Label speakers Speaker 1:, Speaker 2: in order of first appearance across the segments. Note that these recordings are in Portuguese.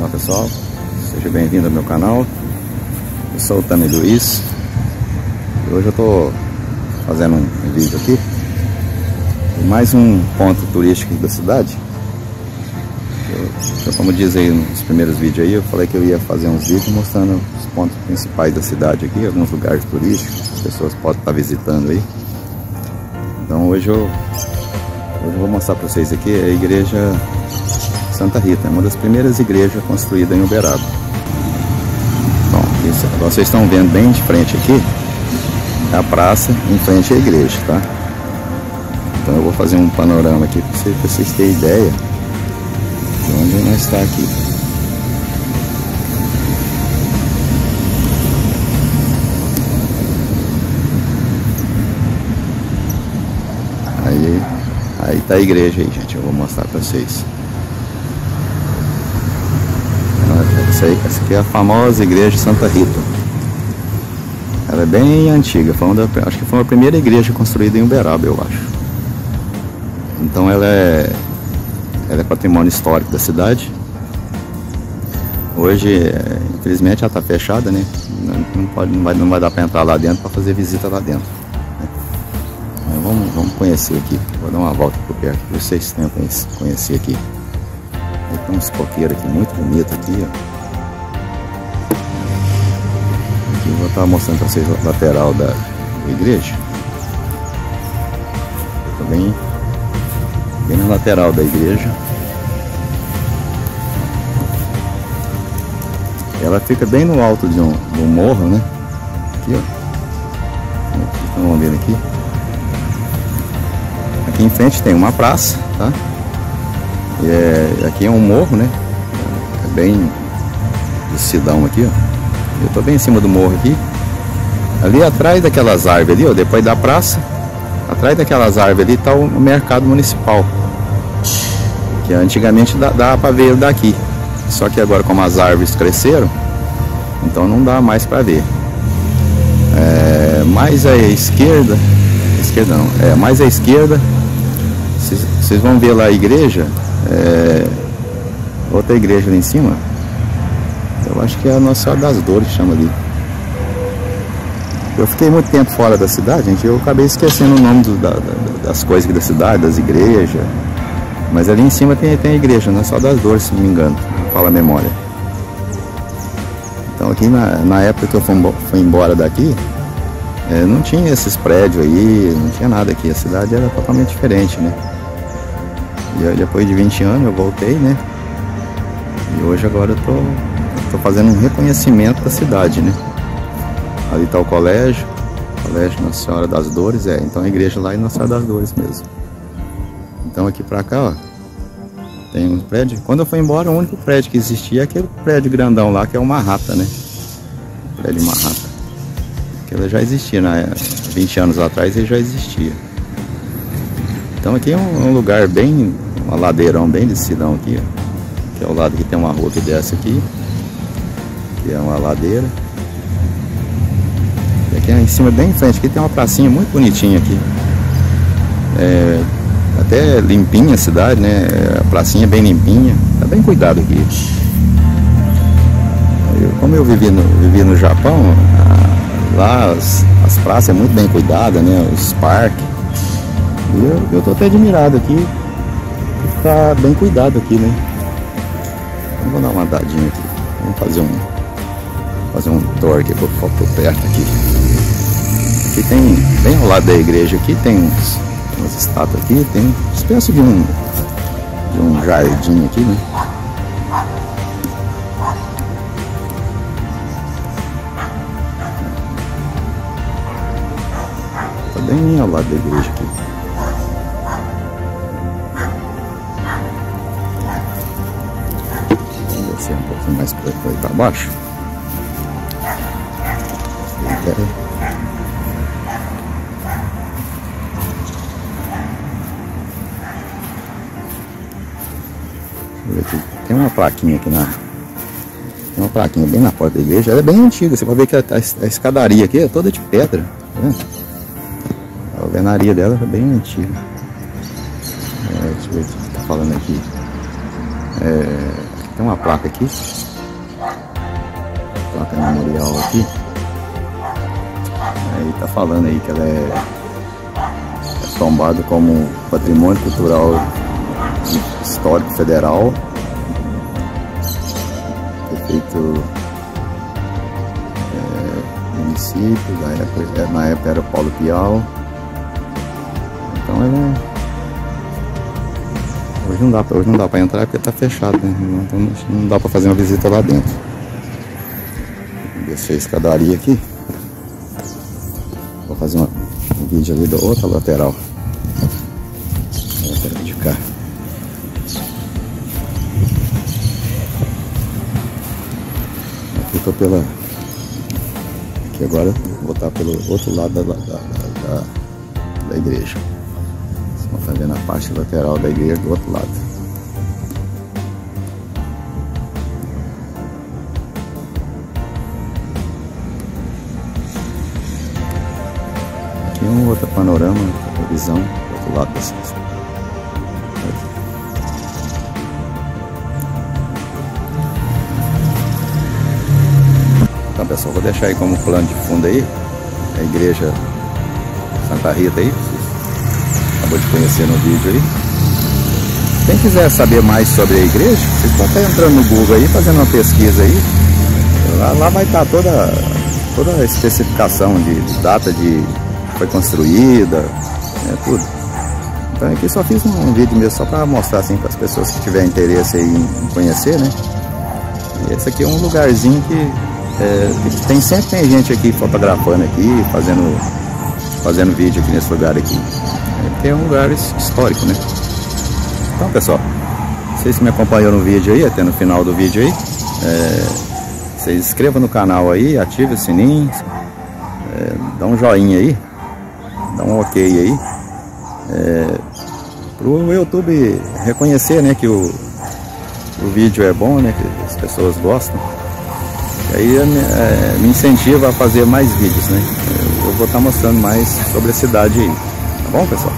Speaker 1: Olá pessoal, seja bem-vindo ao meu canal. Eu sou o Tami Luiz e hoje eu estou fazendo um vídeo aqui de mais um ponto turístico da cidade. Eu, como diz aí nos primeiros vídeos aí, eu falei que eu ia fazer uns vídeos mostrando os pontos principais da cidade aqui, alguns lugares turísticos, as pessoas podem estar visitando aí. Então hoje eu, hoje eu vou mostrar para vocês aqui a igreja Santa Rita, uma das primeiras igrejas construídas em Uberaba. Bom, isso, vocês estão vendo bem de frente aqui, a praça em frente à igreja, tá? Então eu vou fazer um panorama aqui para vocês, vocês terem ideia de onde nós está aqui. Aí, aí tá a igreja aí, gente. Eu vou mostrar para vocês. Essa, aí, essa aqui é a famosa igreja Santa Rita. Ela é bem antiga, foi uma da, acho que foi a primeira igreja construída em Uberaba, eu acho. Então ela é, ela é patrimônio histórico da cidade. Hoje, é, infelizmente, ela está fechada, né? Não, pode, não, vai, não vai dar para entrar lá dentro para fazer visita lá dentro. Né? Vamos, vamos conhecer aqui. Vou dar uma volta por perto, para vocês tenham conhecer aqui. Tem uns coqueiros aqui muito bonito aqui, ó. Vou estar mostrando para vocês a lateral da igreja. Também bem na lateral da igreja. Ela fica bem no alto de um, de um morro, né? Aqui, ó. Estão vendo aqui. Aqui em frente tem uma praça, tá? E é, aqui é um morro, né? É bem decidão aqui, ó. Eu tô bem em cima do morro aqui. Ali atrás daquelas árvores ali, ó, depois da praça, atrás daquelas árvores ali tá o mercado municipal. Que antigamente dá, dá para ver daqui. Só que agora como as árvores cresceram, então não dá mais para ver. É, mais à esquerda, esquerda não, é, mais à esquerda, vocês vão ver lá a igreja, é, outra igreja ali em cima, eu acho que é a Nossa Senhora das Dores que chama ali. Eu fiquei muito tempo fora da cidade, gente, eu acabei esquecendo o nome do, da, da, das coisas aqui da cidade, das igrejas. Mas ali em cima tem, tem a igreja, Nossa Senhora das Dores, se não me engano, fala a memória. Então aqui na, na época que eu fui, fui embora daqui, é, não tinha esses prédios aí, não tinha nada aqui, a cidade era totalmente diferente, né? E depois de 20 anos eu voltei, né? E hoje agora eu tô Estou fazendo um reconhecimento da cidade, né? Ali está o colégio, colégio Nossa Senhora das Dores, é. Então a igreja lá é Nossa Senhora das Dores mesmo. Então aqui para cá, ó, tem um prédio. Quando eu fui embora, o único prédio que existia é aquele prédio grandão lá, que é uma rata, né? O prédio uma rata. Aquilo já existia, né? 20 anos atrás ele já existia. Então aqui é um, lugar bem, uma ladeirão bem decidão aqui, ó. Que é o lado que tem uma rua que desce aqui que é uma ladeira. E aqui em cima, bem em frente, aqui tem uma pracinha muito bonitinha aqui. É, até limpinha a cidade, né? A pracinha bem limpinha, tá bem cuidado aqui. Eu, como eu vivi no, vivi no Japão, a, lá as, as praças é muito bem cuidadas, né? Os parques. E eu, eu tô até admirado aqui. Tá bem cuidado aqui, né? Vou dar uma andadinha aqui. Vamos fazer um fazer um tour aqui por, por perto aqui. Aqui tem, bem ao lado da igreja aqui, tem uns, umas estátuas aqui, tem uma espécie de um, de um jardim aqui, né? Tá bem ao lado da igreja aqui. Vamos descer um pouquinho mais para baixo. Tem uma plaquinha aqui na. Tem uma plaquinha bem na porta da igreja. Ela é bem antiga. Você pode ver que a, a, a escadaria aqui é toda de pedra. Tá a alvenaria dela é bem antiga. É, deixa eu ver o que está falando aqui. É, tem uma placa aqui. Placa memorial aqui. Aí tá falando aí que ela é, é tombada como patrimônio cultural histórico federal. Prefeito é, município, na época, na época era Paulo Pial. Então ela é Hoje não dá, hoje não dá para entrar porque tá fechado, né? Então não dá para fazer uma visita lá dentro. Descer a escadaria aqui. Vídeo ali da outra lateral. Lateral de cá. Aqui tô pela. Aqui agora vou estar pelo outro lado da, da, da, da igreja. Vamos fazer na parte lateral da igreja do outro lado. Um outro panorama, outra visão do outro lado da cidade. Então pessoal, vou deixar aí como plano de fundo aí a igreja Santa Rita aí, acabou de conhecer no vídeo aí. Quem quiser saber mais sobre a igreja, vocês podem estar entrando no Google aí, fazendo uma pesquisa aí. Lá, lá vai estar toda, toda a especificação de data de foi construída, né, tudo. Então aqui só fiz um vídeo mesmo só para mostrar assim para as pessoas que tiverem interesse em conhecer, né? E esse aqui é um lugarzinho que é, tem sempre tem gente aqui fotografando aqui, fazendo fazendo vídeo aqui nesse lugar aqui porque é um lugar histórico, né? Então, pessoal, vocês que me acompanham no vídeo aí, até no final do vídeo aí, é, vocês inscrevam no canal aí, ative o sininho, é, dá um joinha aí, dá um ok aí, é, pro YouTube reconhecer, né, que o, o vídeo é bom, né, que as pessoas gostam. E aí é, me incentiva a fazer mais vídeos, né? Eu vou estar mostrando mais sobre a cidade aí. Tá bom, pessoal?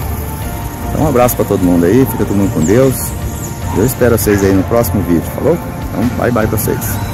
Speaker 1: Então um abraço para todo mundo aí, fica todo mundo com Deus. Eu espero vocês aí no próximo vídeo, falou? Então bye bye pra vocês.